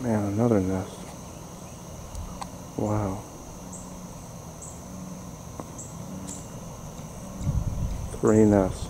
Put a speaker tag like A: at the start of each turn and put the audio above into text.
A: Man, another nest. Wow. Three nests.